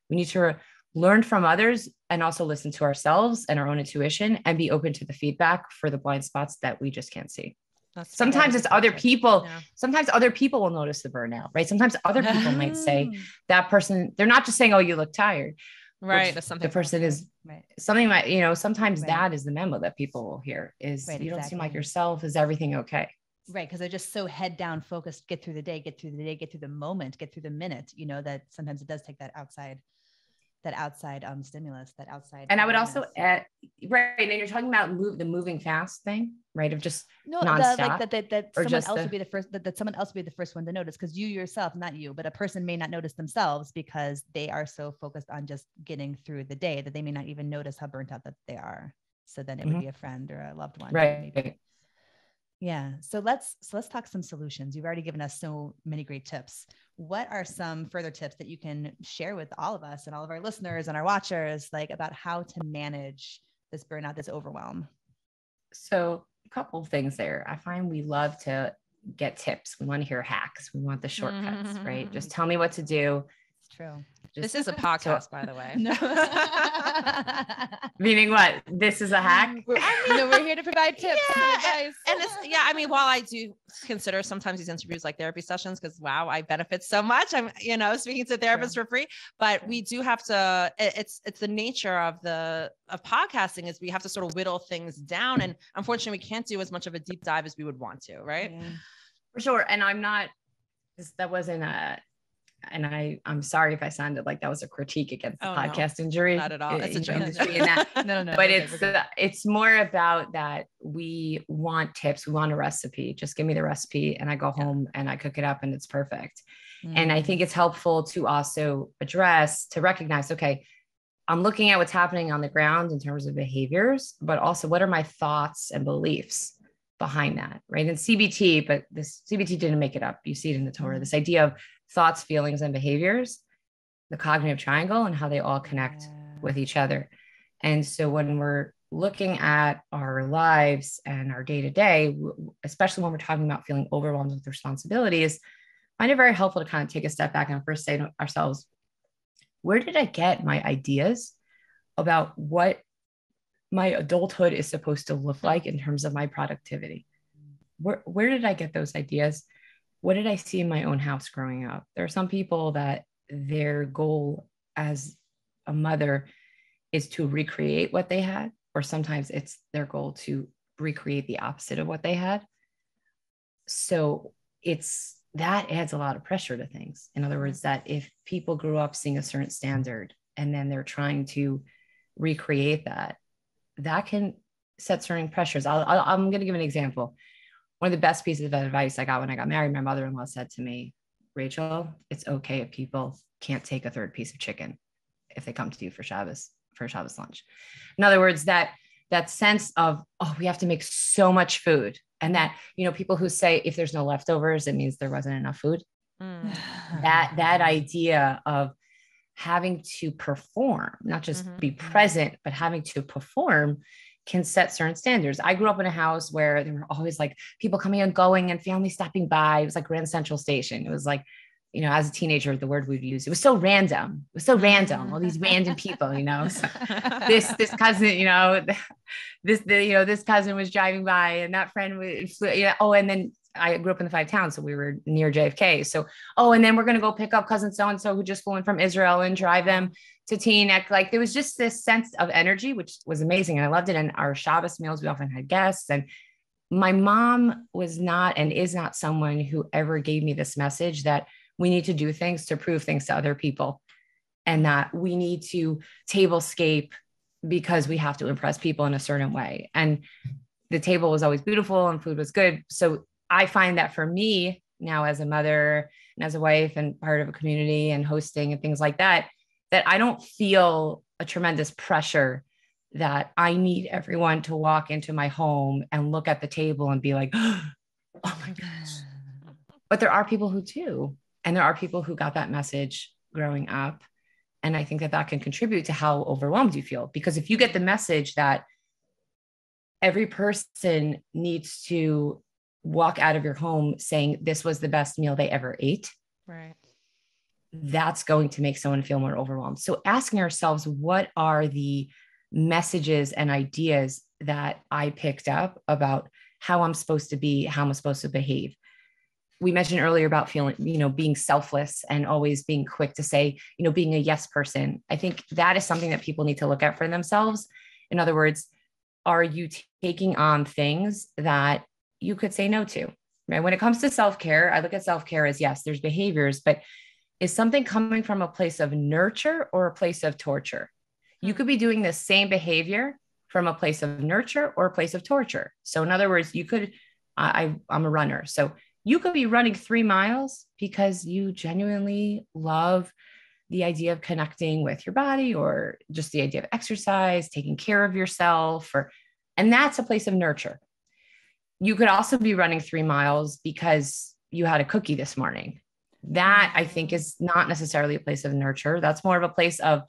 we need to learn from others and also listen to ourselves and our own intuition and be open to the feedback for the blind spots that we just can't see. That's sometimes it's other people. Yeah. Sometimes other people will notice the burnout, right? Sometimes other people might say <laughs> that person, they're not just saying, oh, you look tired. Right. The person is right. something might, you know, sometimes right. that is the memo that people will hear is right, you don't seem like yourself. Is everything okay? Right. Cause they're just so head down focused, get through the day, get through the day, get through the moment, get through the minute, you know, that sometimes it does take that outside that outside um stimulus, that outside. And I would also add, right, and you're talking about move the moving fast thing, right? Of just no, nonstop, the, like that that, that someone else the, would be the first that, that someone else would be the first one to notice because you yourself, not you, but a person may not notice themselves because they are so focused on just getting through the day that they may not even notice how burnt out that they are. So then it mm-hmm. would be a friend or a loved one, right? Maybe. Yeah. So let's so let's talk some solutions. You've already given us so many great tips. What are some further tips that you can share with all of us and all of our listeners and our watchers like about how to manage this burnout, this overwhelm? So, a couple of things there. I find we love to get tips. We want to hear hacks. We want the shortcuts, mm-hmm. right? Just tell me what to do. It's true. Just, this is a podcast, by the way. No. <laughs> Meaning what? This is a hack? We're, I mean, no, we're here to provide tips yeah. and advice. And it's, yeah, I mean, while I do consider sometimes these interviews like therapy sessions, because wow, I benefit so much. I'm, you know, speaking to therapists for free, but we do have to, it, it's, it's the nature of the, of podcasting is we have to sort of whittle things down. And unfortunately, we can't do as much of a deep dive as we would want to, right? Yeah. For sure. And I'm not, that wasn't a and I I'm sorry if I sounded like that was a critique against the oh, podcast no, injury. Not at all. It's a joke. <laughs> no, no, no. But it's uh, it's more about that we want tips, we want a recipe. Just give me the recipe and I go yeah. home and I cook it up and it's perfect. Mm. And I think it's helpful to also address to recognize okay, I'm looking at what's happening on the ground in terms of behaviors, but also what are my thoughts and beliefs behind that, right? And CBT, but this CBT didn't make it up. You see it in the Torah. Mm. This idea of thoughts, feelings, and behaviors, the cognitive triangle, and how they all connect with each other. And so when we're looking at our lives and our day to day, especially when we're talking about feeling overwhelmed with responsibilities, I find it very helpful to kind of take a step back and first say to ourselves, where did I get my ideas about what my adulthood is supposed to look like in terms of my productivity? Where, where did I get those ideas? What did I see in my own house growing up? There are some people that their goal as a mother is to recreate what they had, or sometimes it's their goal to recreate the opposite of what they had. So it's that adds a lot of pressure to things. In other words, that if people grew up seeing a certain standard and then they're trying to recreate that, that can set certain pressures. I am going to give an example. One of the best pieces of advice I got when I got married, my mother in law said to me, Rachel, it's okay if people can't take a third piece of chicken if they come to you for Shabbos, for Shabbos lunch. In other words, that that sense of, oh, we have to make so much food. And that, you know, people who say if there's no leftovers, it means there wasn't enough food. Mm. <sighs> That that idea of having to perform, not just mm-hmm. be present, but having to perform can set certain standards. I grew up in a house where there were always like people coming and going and family stopping by. It was like Grand Central Station. It was like you know, as a teenager, the word we'd use, it was so random. It was so random. All these random people, you know, so this, this cousin, you know, <laughs> this, the, you know, this cousin was driving by and that friend was, you know, oh, and then I grew up in the five towns. So we were near JFK. So, oh, and then we're going to go pick up cousin so-and-so who just flew in from Israel and drive them to Teaneck. Like there was just this sense of energy, which was amazing. And I loved it. And our Shabbos meals, we often had guests and my mom was not and is not someone who ever gave me this message that we need to do things to prove things to other people and that we need to tablescape because we have to impress people in a certain way and the table was always beautiful and food was good so i find that for me now as a mother and as a wife and part of a community and hosting and things like that that i don't feel a tremendous pressure that i need everyone to walk into my home and look at the table and be like <gasps> oh my gosh but there are people who do and there are people who got that message growing up. And I think that that can contribute to how overwhelmed you feel. Because if you get the message that every person needs to walk out of your home saying this was the best meal they ever ate, right? That's going to make someone feel more overwhelmed. So asking ourselves, what are the messages and ideas that I picked up about how I'm supposed to be, how I'm supposed to behave? we mentioned earlier about feeling, you know, being selfless and always being quick to say, you know, being a yes person. I think that is something that people need to look at for themselves. In other words, are you t- taking on things that you could say no to? Right. When it comes to self care, I look at self care as yes, there's behaviors, but is something coming from a place of nurture or a place of torture? You hmm. could be doing the same behavior from a place of nurture or a place of torture. So, in other words, you could, I, I'm a runner. So, you could be running three miles because you genuinely love the idea of connecting with your body or just the idea of exercise, taking care of yourself, or and that's a place of nurture. You could also be running three miles because you had a cookie this morning. That I think is not necessarily a place of nurture. That's more of a place of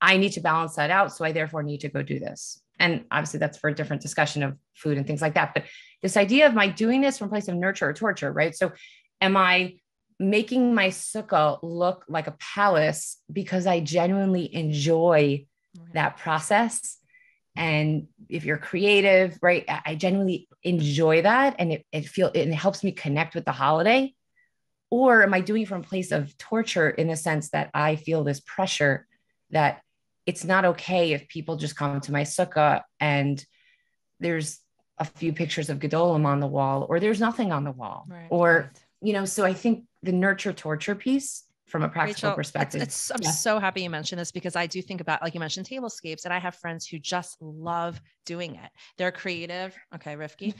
I need to balance that out. So I therefore need to go do this. And obviously that's for a different discussion of food and things like that. But this idea of my doing this from a place of nurture or torture, right? So am I making my sukkah look like a palace because I genuinely enjoy that process? And if you're creative, right, I genuinely enjoy that and it, it feel it helps me connect with the holiday. Or am I doing it from a place of torture in the sense that I feel this pressure that it's not okay if people just come to my sukkah and there's a few pictures of Gedolim on the wall, or there's nothing on the wall, right. or you know. So I think the nurture torture piece from a practical Rachel, perspective. It's, it's, I'm yeah. so happy you mentioned this because I do think about, like you mentioned, tablescapes, and I have friends who just love doing it. They're creative. Okay, Rivki.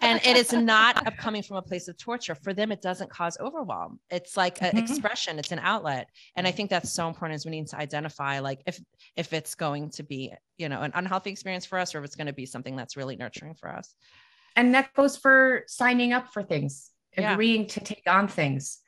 and it is not <laughs> coming from a place of torture. For them, it doesn't cause overwhelm. It's like an mm-hmm. expression, it's an outlet. And I think that's so important Is we need to identify like if if it's going to be, you know, an unhealthy experience for us or if it's going to be something that's really nurturing for us. And that goes for signing up for things, agreeing yeah. to take on things.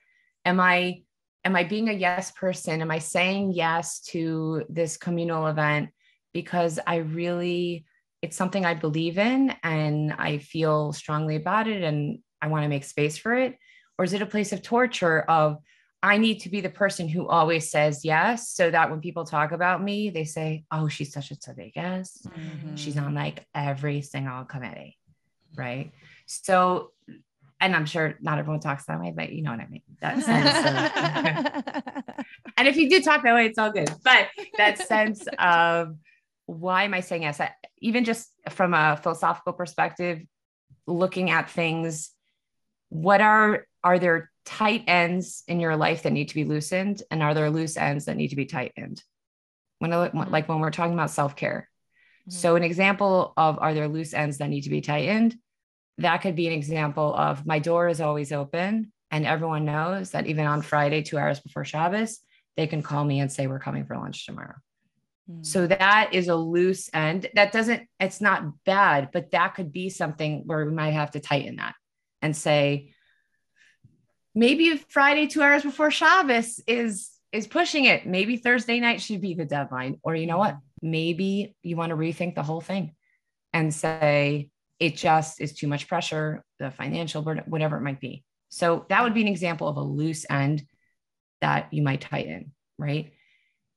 Am I am I being a yes person? Am I saying yes to this communal event because I really, it's something I believe in and I feel strongly about it and I want to make space for it? Or is it a place of torture of, I need to be the person who always says yes, so that when people talk about me, they say, "Oh, she's such a yes. mm-hmm. She's on like every single committee, right?" So and I'm sure not everyone talks that way, but you know what I mean. That <laughs> sense of, and if you do talk that way, it's all good. But that sense of why am I saying yes? I, even just from a philosophical perspective, looking at things what are are there tight ends in your life that need to be loosened and are there loose ends that need to be tightened when I, Mm-hmm. like when we're talking about self-care Mhm. so an example of are there loose ends that need to be tightened that could be an example of my door is always open and everyone knows that even on friday two hours before shabbos they can call me and say we're coming for lunch tomorrow Mm. so that is a loose end. That doesn't, it's not bad, but that could be something where we might have to tighten that and say, maybe Friday, two hours before Shabbos is is pushing it. Maybe Thursday night should be the deadline. Or you know what? Maybe you want to rethink the whole thing and say it just is too much pressure, the financial burden, whatever it might be. So that would be an example of a loose end that you might tighten, right?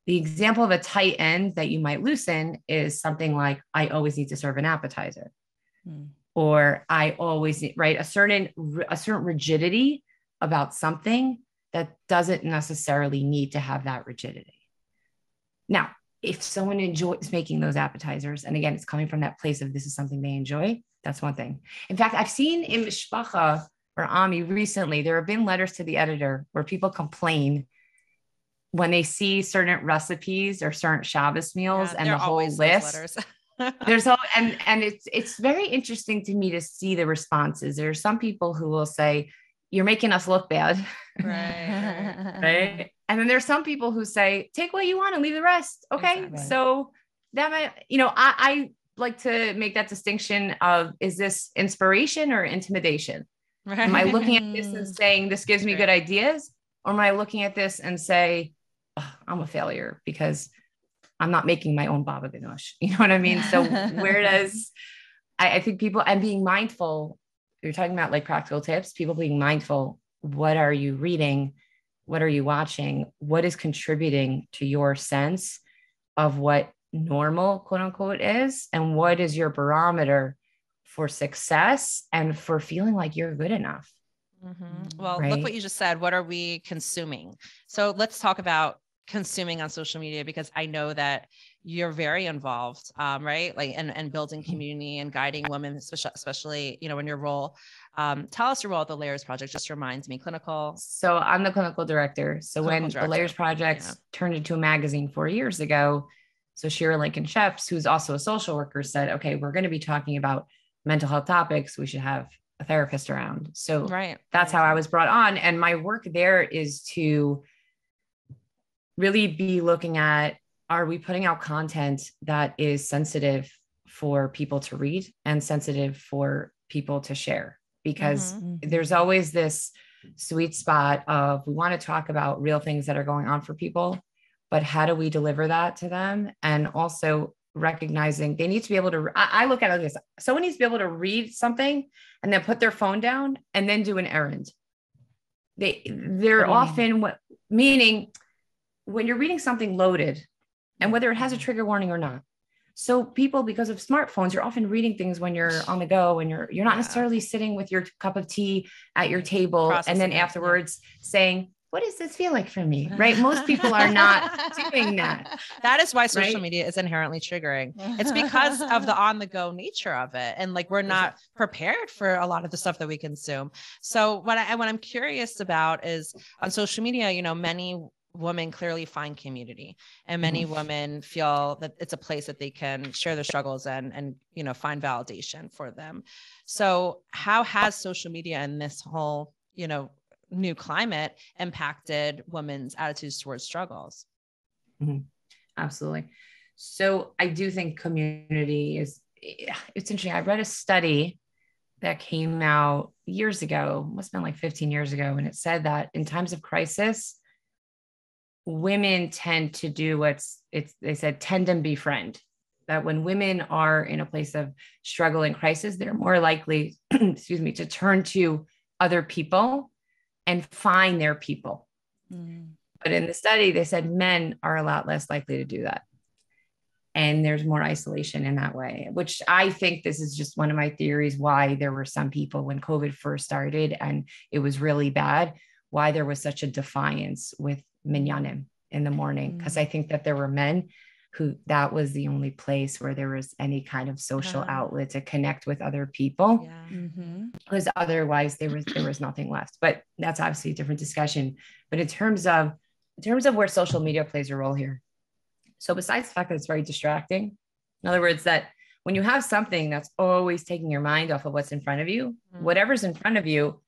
The example of a tight end that you might loosen is something like I always need to serve an appetizer Mm. or I always need, right a certain a certain rigidity about something that doesn't necessarily need to have that rigidity. Now, if someone enjoys making those appetizers, and again, it's coming from that place of this is something they enjoy, that's one thing. In fact, I've seen in Mishpacha or Ami recently, there have been letters to the editor where people complain when they see certain recipes or certain Shabbos meals Yeah, and the whole list. <laughs> there's all and and it's it's very interesting to me to see the responses. There are some people who will say you're making us look bad right. right <laughs> and then there's some people who say take what you want and leave the rest okay Exactly. so that might you know i i like to make that distinction of is this inspiration or intimidation right. am i looking at this and <laughs> saying this gives me Right. good ideas or am i looking at this and say "Ugh, i'm a failure because i'm not making my own baba ganoush <laughs> you know what i mean so where does I, I think people and being mindful you're talking about like practical tips people being mindful what are you reading what are you watching what is contributing to your sense of what normal quote unquote is and what is your barometer for success and for feeling like you're good enough Mhm. Well, Right. look what you just said. What are we consuming? So let's talk about consuming on social media because I know that you're very involved, um, right? Like and and building Mm-hmm. community and guiding women, especially, especially you know in your role. Um, tell us your role at the Layers Project. Just reminds me, clinical. So I'm the clinical director. So Clinical when director, the Layers Project yeah. turned into a magazine four years ago, so Shira Lankin Sheps, who's also a social worker, said, "Okay, we're going to be talking about mental health topics. We should have a therapist around." So Right. that's how I was brought on, and my work there is to really be looking at: Are we putting out content that is sensitive for people to read and sensitive for people to share? Because Mhm. there's always this sweet spot of we want to talk about real things that are going on for people, but how do we deliver that to them? And also recognizing they need to be able to, I, I look at it like this someone needs to be able to read something and then put their phone down and then do an errand. They, they're mean? often what, meaning when you're reading something loaded and whether it has a trigger warning or not. So people, because of smartphones, you're often reading things when you're on the go and you're you're not Yeah. necessarily sitting with your cup of tea at your table Processing and then it, afterwards saying, "What does this feel like for me?" Right? Most <laughs> people are not doing that. That is why social Right? media is inherently triggering. It's <laughs> because of the on the go nature of it. And like we're not prepared for a lot of the stuff that we consume. So what I what I'm curious about is on social media, you know, many women clearly find community and many mm-hmm. women feel that it's a place that they can share their struggles and and you know find validation for them. So how has social media and this whole, you know, new climate impacted women's attitudes towards struggles? Mm-hmm. Absolutely. So I do think community is it's interesting. I read a study that came out years ago, must have been like 15 years ago, and it said that in times of crisis, women tend to do what's it's they said tend and befriend. That when women are in a place of struggle and crisis, they're more likely, <clears throat> excuse me, to turn to other people and find their people. Mm. But in the study, they said men are a lot less likely to do that. And there's more isolation in that way, which I think this is just one of my theories why there were some people when COVID first started and it was really bad, why there was such a defiance with minyanim in the morning. Because I think that there were men who that was the only place where there was any kind of social Uh-huh. outlet to connect with other people Yeah. Mm-hmm. because otherwise there was there was nothing left but that's obviously a different discussion but in terms of in terms of where social media plays a role here so besides the fact that it's very distracting in other words that when you have something that's always taking your mind off of what's in front of you Mm. whatever's in front of you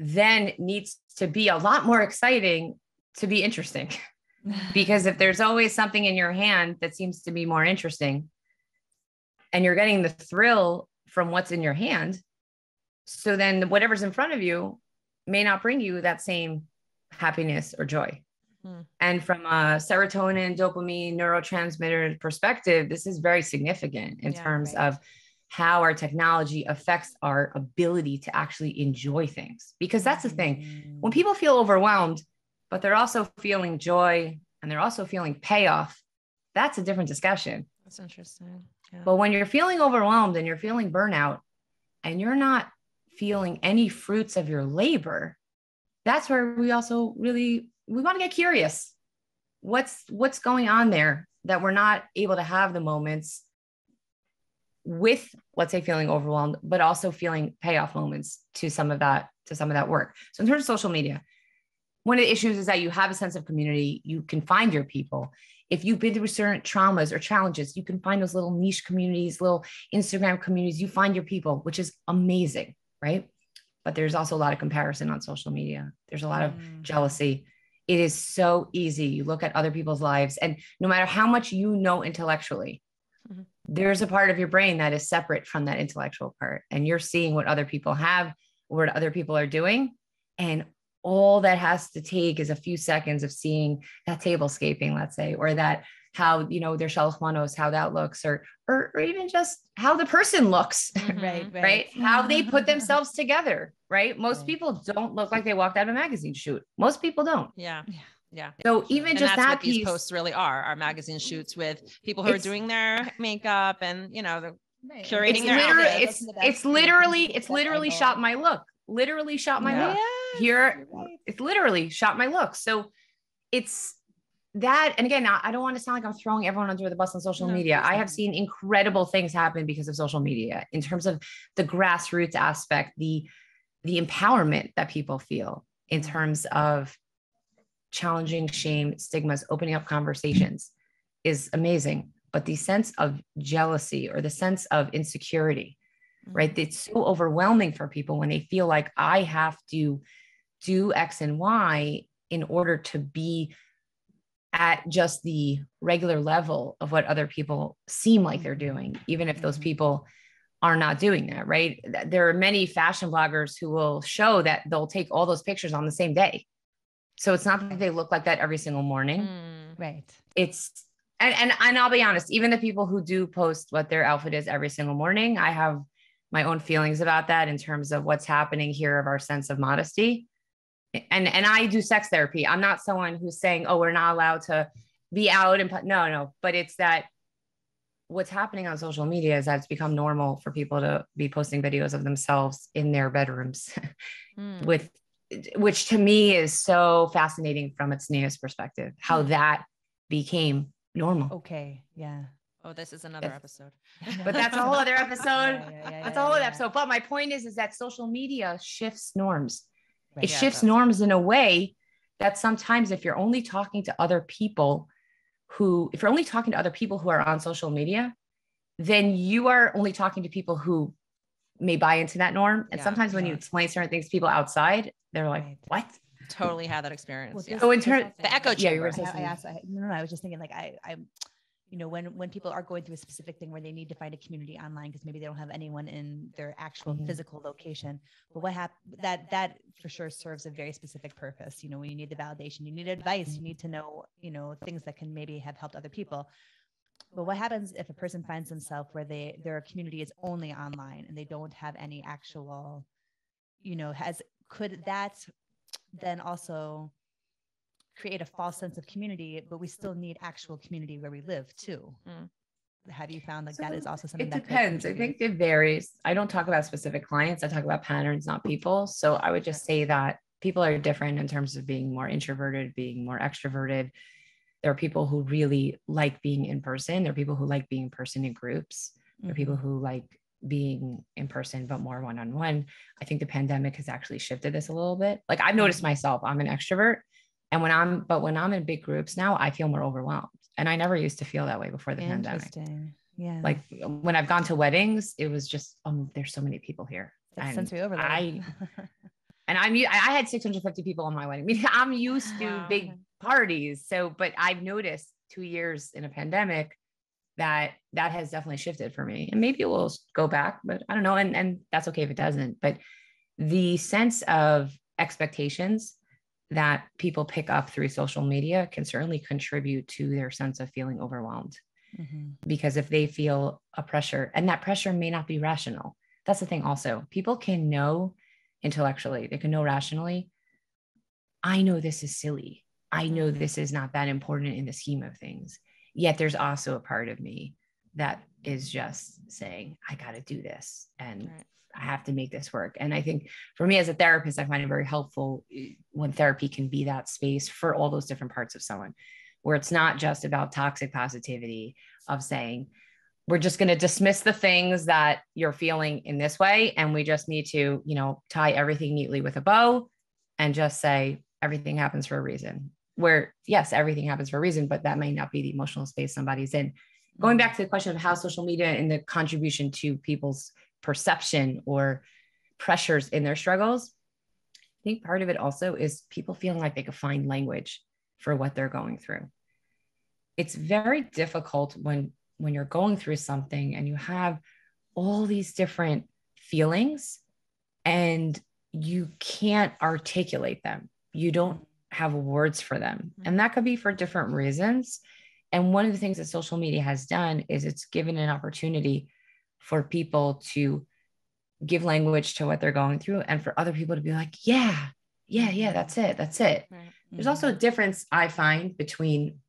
then needs to be a lot more exciting to be interesting <laughs> because if there's always something in your hand that seems to be more interesting and you're getting the thrill from what's in your hand so then whatever's in front of you may not bring you that same happiness or joy Hmm. and from a serotonin dopamine neurotransmitter perspective this is very significant in Yeah, terms right. of how our technology affects our ability to actually enjoy things because that's the thing when people feel overwhelmed, but they're also feeling joy and they're also feeling payoff, that's a different discussion. That's interesting. Yeah. But when you're feeling overwhelmed and you're feeling burnout and you're not feeling any fruits of your labor, that's where we also really we want to get curious. What's what's going on there that we're not able to have the moments with let's say feeling overwhelmed but also feeling payoff moments to some of that to some of that work. So in terms of social media one of the issues is that you have a sense of community. You can find your people. If you've been through certain traumas or challenges you can find those little niche communities little instagram communities. You find your people which is amazing right? But there's also a lot of comparison on social media. There's a lot of Mm. jealousy. It is so easy. You look at other people's lives and no matter how much you know intellectually. There's a part of your brain that is separate from that intellectual part and you're seeing what other people have what other people are doing and all that has to take is a few seconds of seeing that tablescaping let's say or that how you know their shalach manos how that looks or, or or even just how the person looks <laughs> Mhm. Right, right. right? How they put <laughs> themselves together, right? Most Right. people don't look like they walked out of a magazine shoot. Most people don't. Yeah. Yeah. Yeah. So even and just that's that what these posts really are our magazine shoots with people who are doing their makeup and you know the Right. curating it's their literally, outfit. it's it's literally, it's literally shot my look. Literally shot my Yeah. look. Here, it's literally shot my look. So it's that, and again, I I don't want to sound like I'm throwing everyone under the bus on social No, media. I don't. have seen incredible things happen because of social media in terms of the grassroots aspect, the the empowerment that people feel in terms of challenging shame, stigmas, opening up conversations is amazing. But the sense of jealousy or the sense of insecurity, right? It's so overwhelming for people when they feel like I have to do X and Y in order to be at just the regular level of what other people seem like they're doing, even if those Mhm. people are not doing that, right? There are many fashion bloggers who will show that they'll take all those pictures on the same day. So it's not that they look like that every single morning Mm. Right. it's and, and and I'll be honest, even the people who do post what their outfit is every single morning, I have my own feelings about that in terms of what's happening here of our sense of modesty. And and I do sex therapy. I'm not someone who's saying, oh, we're not allowed to be out and put no, no, but it's that what's happening on social media is that it's become normal for people to be posting videos of themselves in their bedrooms <laughs> Mm. with which to me is so fascinating from tznius perspective, how Hmm. that became normal. Okay. Yeah. Oh, this is another Yes. episode. <laughs> But that's a whole other episode. Yeah, yeah, yeah, That's yeah, a whole other yeah. episode. But my point is, is that social media shifts norms. Right. It Yeah, shifts norms in a way that sometimes if you're only talking to other people who, if you're only talking to other people who are on social media, then you are only talking to people who may buy into that norm. And Yeah, sometimes when you explain certain things to people outside, they're like, Right. what? Totally had that experience. Well, yeah. this- So in terms The echo chamber. Yeah, you were I, saying I something. asked. I, no, no, I was just thinking like I, I'm, you know, when when people are going through a specific thing where they need to find a community online because maybe they don't have anyone in their actual Mhm. physical location. But what hap- that that for sure serves a very specific purpose. You know, when you need the validation, you need advice, you need to know, you know, things that can maybe have helped other people. But what happens if a person finds themselves where they their community is only online and they don't have any actual, you know, has could that then also create a false sense of community, but we still need actual community where we live too. Mm. Have you found like that is also something It that depends. I think it varies. I don't talk about specific clients. I talk about patterns, not people. So I would just say that people are different in terms of being more introverted, being more extroverted. There are people who really like being in person. There are people who like being in person in groups. There are people Mm-hmm. who like being in person, but more one on one. I think the pandemic has actually shifted this a little bit. Like I've noticed myself, I'm an extrovert. And when I'm, but when I'm in big groups now, I feel more overwhelmed. And I never used to feel that way before the pandemic. Interesting. Yeah. Like when I've gone to weddings, it was just, um, there's so many people here. That's and sensory overload. I- <laughs> And I'm, I had 650 people on my wedding. I mean, <laughs> I'm used to Wow. big parties. So, but I've noticed two years in a pandemic that that has definitely shifted for me. And maybe it will go back, but I don't know. And, and that's okay if it doesn't. But the sense of expectations that people pick up through social media can certainly contribute to their sense of feeling overwhelmed Mhm. because if they feel a pressure and that pressure may not be rational that's the thing also people can know intellectually they can know rationally i know this is silly i know this is not that important in the scheme of things yet there's also a part of me that is just saying i got to do this and Right. i have to make this work and i think for me as a therapist i find it very helpful eh, when therapy can be that space for all those different parts of someone where it's not just about toxic positivity of saying we're just going to dismiss the things that you're feeling in this way and we just need to you know tie everything neatly with a bow and just say everything happens for a reason where yes everything happens for a reason but that may not be the emotional space somebody's in. Going back to the question of how social media and the contribution to people's perception or pressures in their struggles i think part of it also is people feeling like they can find language for what they're going through. It's very difficult when when you're going through something and you have all these different feelings and you can't articulate them. You don't have words for them and mm-hmm. that could be for different reasons and one of the things that social media has done is it's given an opportunity for people to give language to what they're going through and for other people to be like yeah yeah yeah mm-hmm. that's it that's it Right. there's also a mm-hmm. difference I find between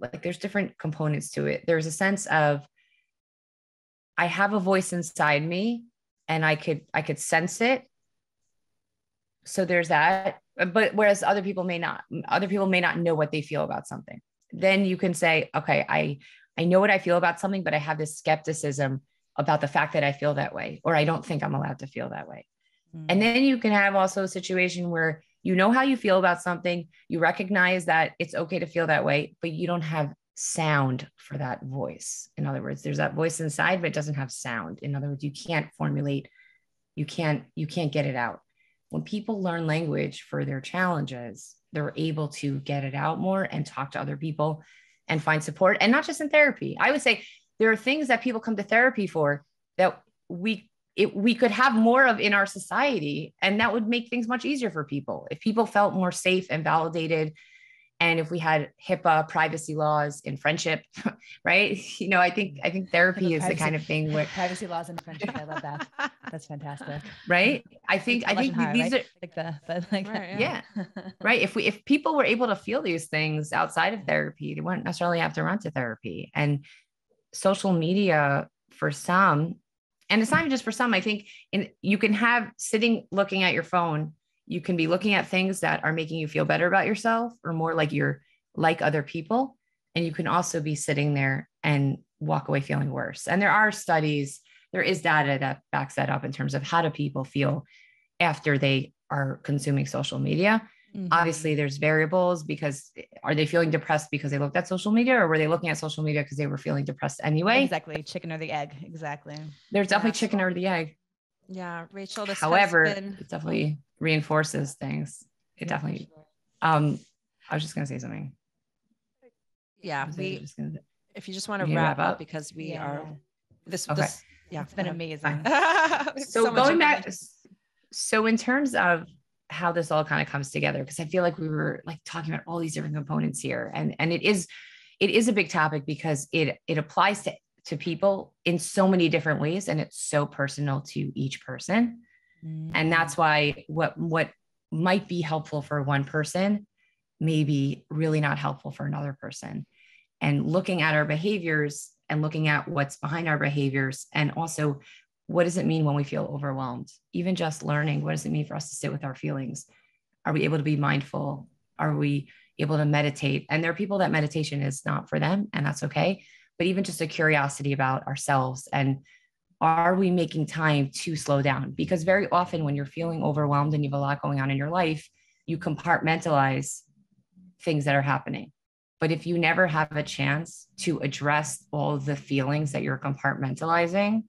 like there's different components to it. There's a sense of I have a voice inside me and I could I could sense it. So there's that. But whereas other people may not, other people may not know what they feel about something. Then you can say, okay, I I know what I feel about something, but I have this skepticism about the fact that I feel that way, or I don't think I'm allowed to feel that way. Mm-hmm. And then you can have also a situation where you know how you feel about something, you recognize that it's okay to feel that way, but you don't have sound for that voice. In other words, there's that voice inside, but it doesn't have sound. In other words, you can't formulate, you can't, you can't get it out. When people learn language for their challenges, they're able to get it out more and talk to other people and find support. And not just in therapy. I would say there are things that people come to therapy for that we it, we could have more of in our society and that would make things much easier for people if people felt more safe and validated and if we had hipaa privacy laws in friendship <laughs> right <laughs> you know i think i think therapy is the kind of thing where privacy laws and friendship. I love that. That's fantastic. right i think i think Higher, these right? are like the but like Right, yeah <laughs> right if we if people were able to feel these things outside of therapy they wouldn't necessarily have to run to therapy and social media for some and it's not even just for some i think in you can have sitting looking at your phone you can be looking at things that are making you feel better about yourself or more like you're like other people and you can also be sitting there and walk away feeling worse and there are studies there is data that backs that up in terms of how do people feel after they are consuming social media Mhm. obviously there's variables because are they feeling depressed because they looked at social media or were they looking at social media because they were feeling depressed anyway exactly chicken or the egg. Exactly. there's definitely Yeah. chicken or the egg Yeah, Rachel. This however been, it definitely reinforces things it Yeah, definitely sure. um i was just going to say something yeah. We, gonna- if you just want to wrap, wrap up because we Yeah, are this. Okay. this yeah, It's been amazing. <laughs> have so, going back so in terms of how this all kind of comes together because i feel like we were like talking about all these different components here and and it is it is a big topic because it it applies to to people in so many different ways and it's so personal to each person and that's mm. why what what might be helpful for one person may be really not helpful for another person. And looking at our behaviors and looking at what's behind our behaviors and also what does it mean when we feel overwhelmed? Even just learning what does it mean for us to sit with our feelings? Are we able to be mindful? Are we able to meditate. And there are people that meditation is not for them, and that's okay. But even just a curiosity about ourselves and are we making time to slow down? Because very often when you're feeling overwhelmed and you have a lot going on in your life, you compartmentalize things that are happening. But if you never have a chance to address all the feelings that you're compartmentalizing,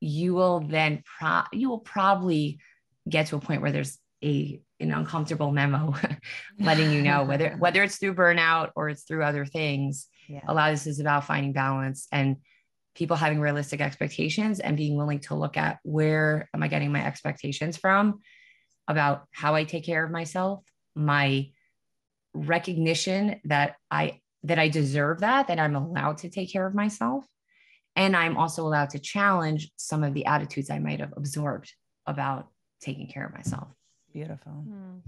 you will then pro- you will probably get to a point where there's a an uncomfortable memo <laughs> letting you know whether <laughs> whether it's through burnout or it's through other things. Yeah. A lot of this is about finding balance and people having realistic expectations and being willing to look at where am I getting my expectations from about how I take care of myself, my recognition that I that I deserve that, that I'm allowed to take care of myself. And I'm also allowed to challenge some of the attitudes I might have absorbed about taking care of myself. Beautiful. Hmm.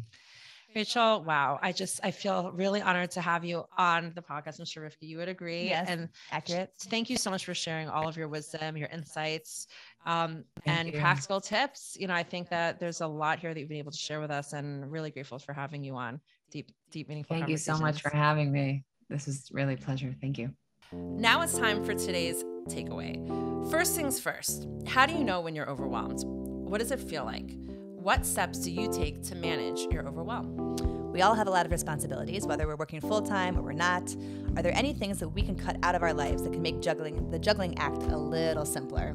Rachel, wow. I just I feel really honored to have you on the podcast. I'm sure you would agree. Yes, and accurate. Thank you so much for sharing all of your wisdom, your insights, um, and you. practical tips. You know, I think that there's a lot here that you've been able to share with us, and really grateful for having you on. Deep, deep, meaningful. Thank you so much for having me. This is really a pleasure. Thank you. Now it's time for today's takeaway. First things first. How do you know when you're overwhelmed? What does it feel like? What steps do you take to manage your overwhelm? We all have a lot of responsibilities, whether we're working full time or we're not. Are there any things that we can cut out of our lives that can make juggling the juggling act a little simpler?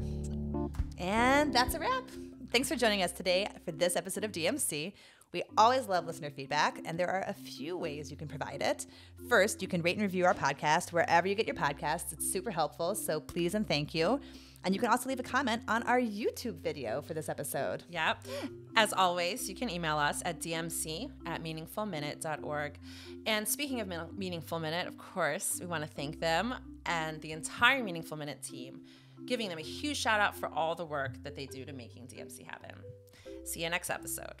And that's a wrap. Thanks for joining us today for this episode of DMC. We always love listener feedback, and there are a few ways you can provide it. First, you can rate and review our podcast wherever you get your podcasts. It's super helpful, so please and thank you. And you can also leave a comment on our YouTube video for this episode. Yep. As always, you can email us at dmc at meaningfulminute.org. And speaking of Meaningful Minute, of course, we want to thank them and the entire Meaningful Minute team, giving them a huge shout out for all the work that they do to making DMC happen. See you next episode.